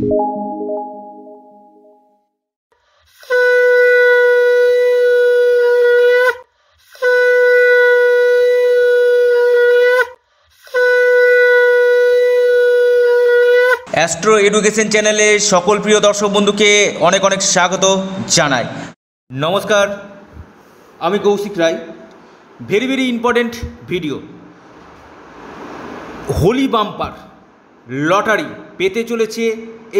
Astro education চ্যানেলে সকল প্রিয় দর্শক বন্ধুকে অনেক অনেক স্বাগত জানাই। নমস্কার, আমি Kaushik Roy. Very very important video Holi bumper, lottery. পেতে চলেছে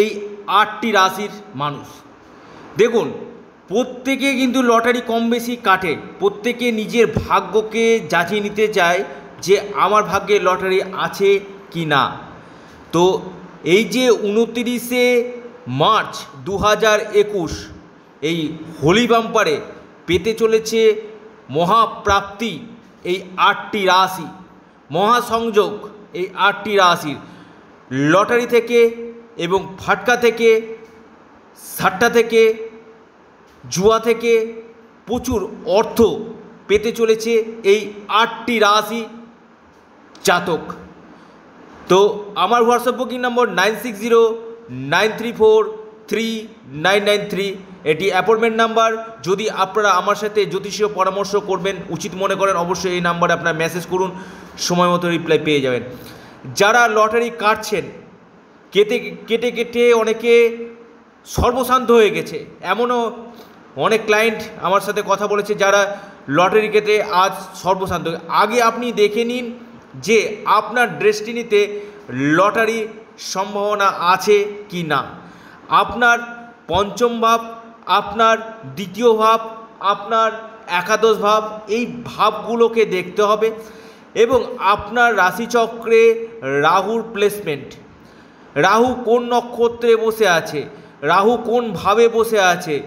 এই আটটি রাশির মানুষ। দেখুন, প্রত্যেকে কিন্তু লটারি কম বেশি কাটে। প্রত্যেকে নিজের ভাগ্যকে যাচিয়ে নিতে চায় যে আমার ভাগ্যে লটারি আছে কি না। তো এই যে উনতিরিশে মার্চ দু হাজার একুশ এই হোলি বাম্পারে পেতে চলেছে মহাপ্রাপ্তি এই আটটি রাশি। মহাসংযোগ এই আটটি রাশির। লটারি থেকে এবং ফাটকা থেকে, সাট্টা থেকে, জুয়া থেকে প্রচুর অর্থ পেতে চলেছে এই আটটি রাশি জাতক। তো আমার WhatsApp booking number nine six zero, nine three four, three nine nine three. এটি অ্যাপয়েন্টমেন্ট নাম্বার। যদি আপনারা আমার সাথে জ্যোতিষীয় পরামর্শ করবেন, উচিত মনে করেন, অবশ্যই এই নাম্বারে আপনার মেসেজ করুন। সময় মতো রিপ্লাই পেয়ে যাবেন। যারা লটারি কাটছেন, কেটে কেটে কেটে অনেকে সর্বশান্ত হয়ে গেছে। এমনও অনেক ক্লায়েন্ট আমার সাথে কথা বলেছে যারা লটারি কেটে আজ সর্বশান্ত আগে আপনি দেখে নিন যে আপনার ডেস্টিনিতে লটারি সম্ভাবনা আছে কি না। আপনার পঞ্চম ভাব, আপনার দ্বিতীয় ভাব, আপনার একাদশ ভাব, এই ভাবগুলোকে দেখতে হবে। এবং আপনার রাশিচক্রে রাহুর প্লেসমেন্ট রাহু কোন নক্ষত্রে বসে আছে? রাহু কোন ভাবে বসে আছে?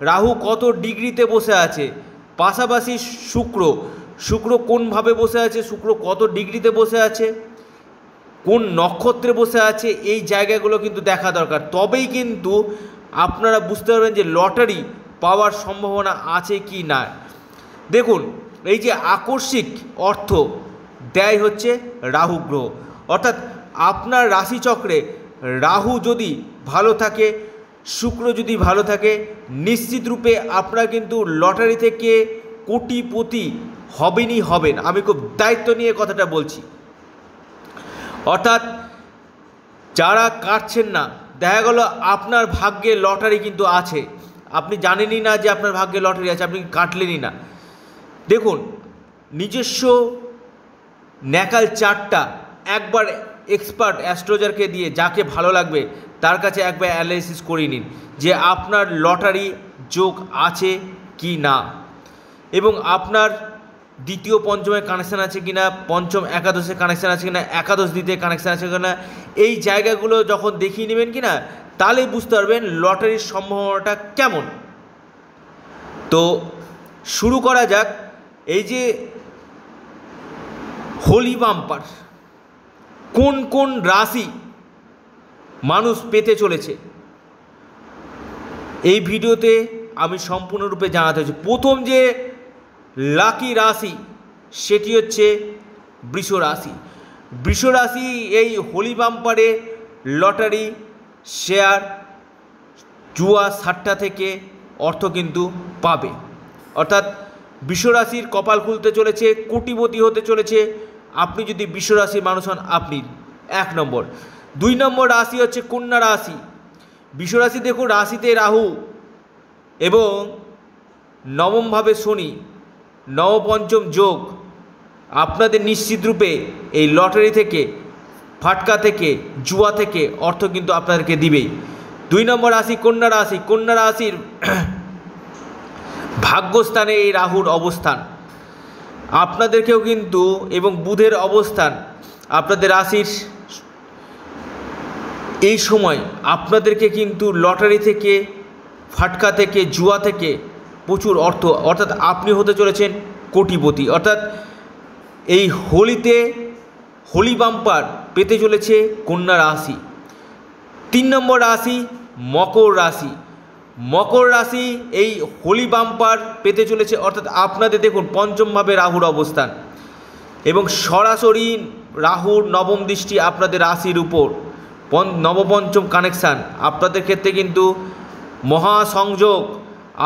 রাহু কত ডিগ্রিতে বসে আছে? পাশাপাশি শুক্র। শুক্র কোনভাবে বসে আছে? শুক্র কত ডিগ্রিতে বসে আছে? কোন নক্ষত্রে বসে আছে? এই জায়গাগুলো কিন্তু দেখা দরকার। তবেই কিন্তু আপনারা বুঝতে পারবেন যে লটারি পাওয়ার সম্ভাবনা আছে কি না। দেখুন, এই যে আকস্মিক অর্থ দেয় হচ্ছে রাহু গ্রহ। অর্থাৎ আপনার রাশিচক্রে রাহু যদি ভালো থাকে, শুক্র যদি ভালো থাকে, নিশ্চিত রূপে আপনারা কিন্তু লটারি থেকে কোটিপতি হবেনই হবেন। আমি খুব দায়িত্ব নিয়ে কথাটা বলছি। অর্থাৎ যারা কাটছেন না, দেখা গেল আপনার ভাগ্যে লটারি কিন্তু আছে। আপনি জানেনই না যে আপনার ভাগ্যে লটারি আছে, আপনি কাটলেনই না। দেখুন, নিজস্ব ন্যাকাল চারটা একবার এক্সপার্ট অ্যাস্ট্রোজারকে দিয়ে যাকে ভালো লাগবে, তার কাছে একবার অ্যানালাইসিস করে নিন যে আপনার লটারি যোগ আছে কি না। এবং আপনার দ্বিতীয় পঞ্চমের কানেকশান আছে কি না, পঞ্চম একাদশে কানেকশান আছে কি না, একাদশ দ্বিতীয় কানেকশান আছে কি না, এই জায়গাগুলো যখন দেখিয়ে নেবেন কি না, তাহলে বুঝতে পারবেন লটারির সম্ভাবনাটা কেমন। তো শুরু করা যাক, এই যে হোলি বাম্পার কোন কোন রাশি মানুষ পেতে চলেছে? এই ভিডিওতে আমি সম্পূর্ণরূপে জানাতে হচ্ছে প্রথম যে লাকি রাশি, সেটি হচ্ছে বৃষ রাশি। বৃষ রাশি এই হোলি বাম্পারে লটারি শেয়ার জুয়া সাট্টা থেকে অর্থ কিন্তু পাবে। অর্থাৎ বিশ্বরাশির কপাল খুলতে চলেছে, কোটিপতি হতে চলেছে আপনি যদি বিশ্বরাশির মানুষ হন, আপনি এক নম্বর। দুই নম্বর রাশি হচ্ছে কন্যা রাশি। বিশ্বরাশি দেখুন, রাশিতে রাহু এবং নবমভাবে শনি, নবপঞ্চম যোগ। আপনাদের নিশ্চিত রূপে এই লটারি থেকে, ফাটকা থেকে, জুয়া থেকে অর্থ কিন্তু আপনাদেরকে দিবেই। দুই নম্বর রাশি কন্যা রাশি। কন্যা রাশির ভাগ্যস্থানে এই রাহুর অবস্থান। আপনাদেরকেও কিন্তু এবং বুধের অবস্থান আপনাদের রাশির এই সময় আপনাদেরকে কিন্তু লটারি থেকে, ফাটকা থেকে, জুয়া থেকে প্রচুর অর্থ, অর্থাৎ আপনি হতে চলেছেন কোটিপতি। অর্থাৎ এই হোলিতে হোলি বাম্পার পেতে চলেছে কন্যা রাশি। তিন নম্বর রাশি মকর রাশি। মকর রাশি এই হোলি বাম্পার পেতে চলেছে, অর্থাৎ আপনাদের দেখুন পঞ্চমভাবে রাহুর অবস্থান এবং সরাসরি রাহুর নবম দৃষ্টি আপনাদের রাশির উপর। নবপঞ্চম কানেকশান। আপনাদের ক্ষেত্রে কিন্তু মহাসংযোগ।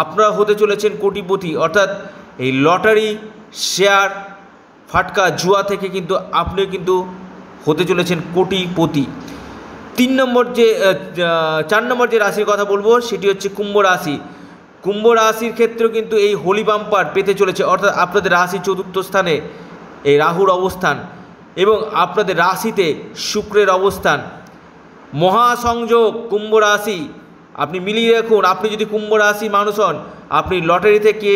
আপনারা হতে চলেছেন কোটিপতি, অর্থাৎ এই লটারি, শেয়ার, ফাটকা, জুয়া থেকে কিন্তু আপনিও কিন্তু হতে চলেছেন কোটিপতি। তিন নম্বর যে চার নম্বর যে রাশির কথা বলব, সেটি হচ্ছে কুম্ভ রাশি। কুম্ভ রাশির ক্ষেত্রেও কিন্তু এই হোলি বাম্পার পেতে চলেছে, অর্থাৎ আপনাদের রাশি চতুর্থ স্থানে এই রাহুর অবস্থান এবং আপনাদের রাশিতে শুক্রের অবস্থান। মহাসংযোগ কুম্ভ রাশি, আপনি মিলিয়ে রাখুন আপনি যদি কুম্ভ রাশি মানুষ হন, আপনি লটারি থেকে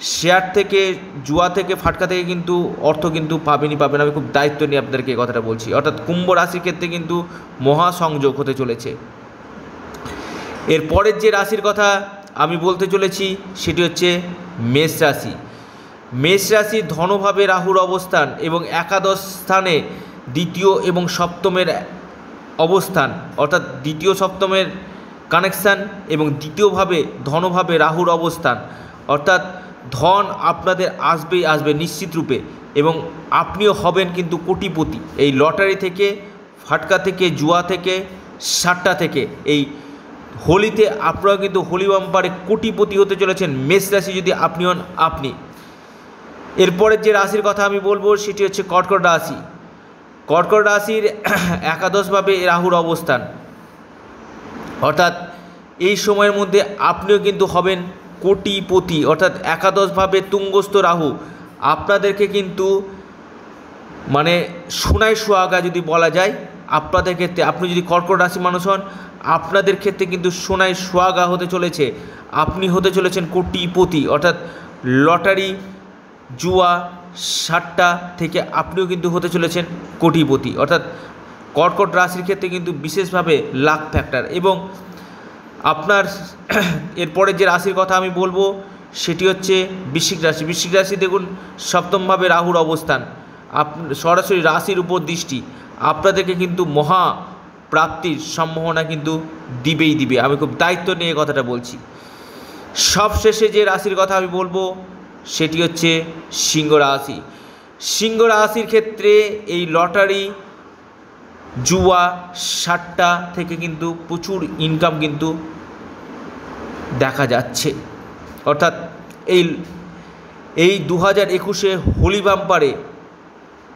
শেয়ার থেকে, জুয়া থেকে, ফাটকা থেকে কিন্তু অর্থ কিন্তু পাবেনই পাবেন। আমি খুব দায়িত্ব নিয়ে আপনাদেরকে এই কথাটা বলছি। অর্থাৎ কুম্ভ রাশির ক্ষেত্রে কিন্তু মহাসংযোগ হতে চলেছে। এর পরের যে রাশির কথা আমি বলতে চলেছি, সেটি হচ্ছে মেষ রাশি। মেষ রাশি ধনভাবে রাহুর অবস্থান এবং একাদশ স্থানে দ্বিতীয় এবং সপ্তমের অবস্থান, অর্থাৎ দ্বিতীয় সপ্তমের কানেকশান এবং দ্বিতীয়ভাবে ধনভাবে রাহুর অবস্থান। অর্থাৎ ধন আপনাদের আসবেই আসবে নিশ্চিত রূপে এবং আপনিও হবেন কিন্তু কোটিপতি। এই লটারি থেকে, ফাটকা থেকে, জুয়া থেকে, সাট্টা থেকে, এই হোলিতে আপনারা কিন্তু হোলি বাম্পারে কোটিপতি হতে চলেছেন, মেষ রাশি যদি আপনি হন, আপনি। এরপরের যে রাশির কথা আমি বলব, সেটি হচ্ছে কর্কট রাশি। কর্কট রাশির একাদশভাবে রাহুর অবস্থান। অর্থাৎ এই সময়ের মধ্যে আপনিও কিন্তু হবেন কোটিপতি, অর্থাৎ একাদশভাবে তুঙ্গস্থ রাহু। আপনাদেরকে কিন্তু মানে সোনায় সোহাগা যদি বলা যায়, আপনাদের ক্ষেত্রে, আপনি যদি কর্কট রাশি মানুষ হন, আপনাদের ক্ষেত্রে কিন্তু সোনায় সোহাগা হতে চলেছে। আপনি হতে চলেছেন কোটিপতি, অর্থাৎ লটারি, জুয়া, সাট্টা থেকে আপনিও কিন্তু হতে চলেছেন কোটিপতি। অর্থাৎ কর্কট রাশির ক্ষেত্রে কিন্তু বিশেষভাবে লাক ফ্যাক্টর এবং আপনার এরপরে যে রাশির কথা আমি বলব, সেটি হচ্ছে বৃশ্চিক রাশি। বৃশ্চিক রাশি দেখুন, সপ্তমভাবে রাহুর অবস্থান। আপ, সরাসরি রাশির উপর দৃষ্টি। আপনাদেরকে কিন্তু মহা প্রাপ্তির সম্ভাবনা কিন্তু দিবেই দিবে। আমি খুব দায়িত্ব নিয়ে কথাটা বলছি। সবশেষে যে রাশির কথা আমি বলব, সেটি হচ্ছে সিংহ রাশি। সিংহ রাশির ক্ষেত্রে এই লটারি জুয়া, সাট্টা থেকে কিন্তু প্রচুর ইনকাম কিন্তু দেখা যাচ্ছে। অর্থাৎ এই এই দু হাজার একুশে হোলি বাম্পারে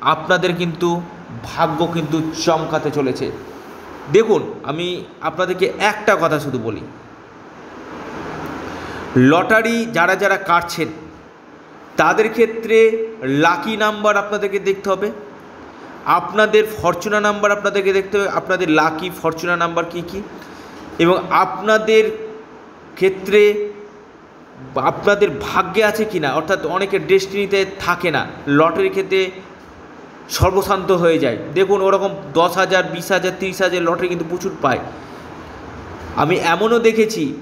আপনাদের কিন্তু ভাগ্য কিন্তু চমকাতে চলেছে। দেখুন, আমি আপনাদেরকে একটা কথা শুধু বলি। লটারি যারা যারা কাটছেন, তাদের ক্ষেত্রে লাকি নাম্বার আপনাদেরকে দেখতে হবে। আপনাদের ফরচুনা নাম্বার আপনাদেরকে দেখতে হবে। আপনাদের লাকি ফরচুনা নাম্বার কী কী? এবং আপনাদের ক্ষেত্রে আপনাদের ভাগ্যে আছে কি না অর্থাৎ অনেকের ডেস্টিনিতে থাকে না। লটারির ক্ষেত্রে সর্বশান্ত হয়ে যায়। দেখুন, ওরকম দশ হাজার, বিশ হাজার, তিরিশ হাজার লটারি কিন্তু প্রচুর পায়। আমি এমনও দেখেছি,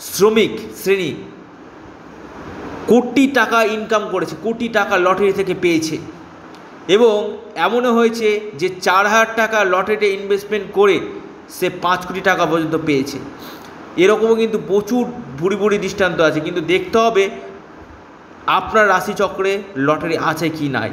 শ্রমিক শ্রেণি কোটি টাকা ইনকাম করেছে, কোটি টাকা লটারি থেকে পেয়েছে। এবং এমনও হয়েছে যে চার হাজার টাকা লটারিতে ইনভেস্টমেন্ট করে সে পাঁচ কোটি টাকা পর্যন্ত পেয়েছে। এরকমও কিন্তু প্রচুর বুড়ি বুড়ি দৃষ্টান্ত আছে। কিন্তু দেখতে হবে আপনার রাশিচক্রে লটারি আছে কি নাই।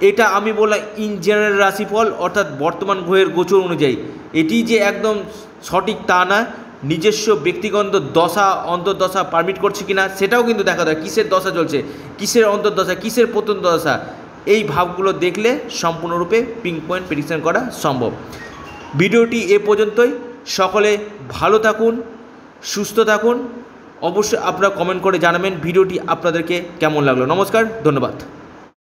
এটা আমি বললাম ইন জেনারেল রাশিফল অর্থাৎ বর্তমান গ্রহের গোচর অনুযায়ী। এটি যে একদম সঠিক তা না, নিজস্ব ব্যক্তিগত দশা, অন্তর্দশা পারমিট করছে কিনা সেটাও কিন্তু দেখা যায় কিসের দশা চলছে? কিসের অন্তর্দশা? কিসের প্রথম দশা? এই ভাবগুলো দেখলে সম্পূর্ণরূপে পিঙ্ক পয়েন্ট প্রেডিকশন করা সম্ভব। ভিডিওটি এ পর্যন্তই। সকলে ভালো থাকুন, সুস্থ থাকুন। অবশ্যই আপনারা কমেন্ট করে জানাবেন ভিডিওটি আপনাদেরকে কেমন লাগল। নমস্কার, ধন্যবাদ।